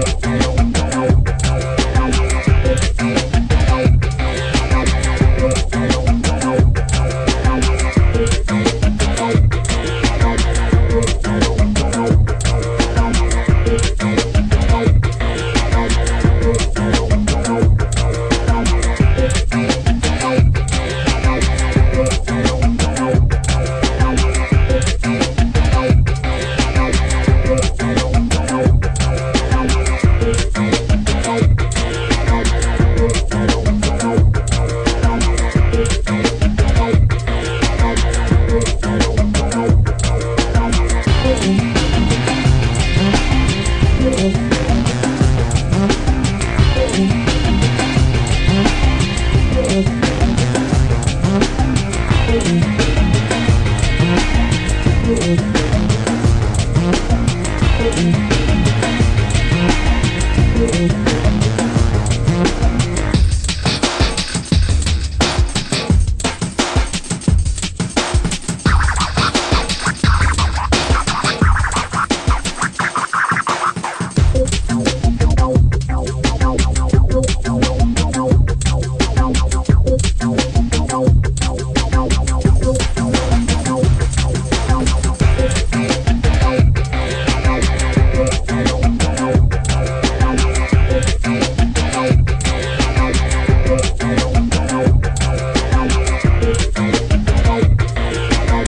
feel. Thank you.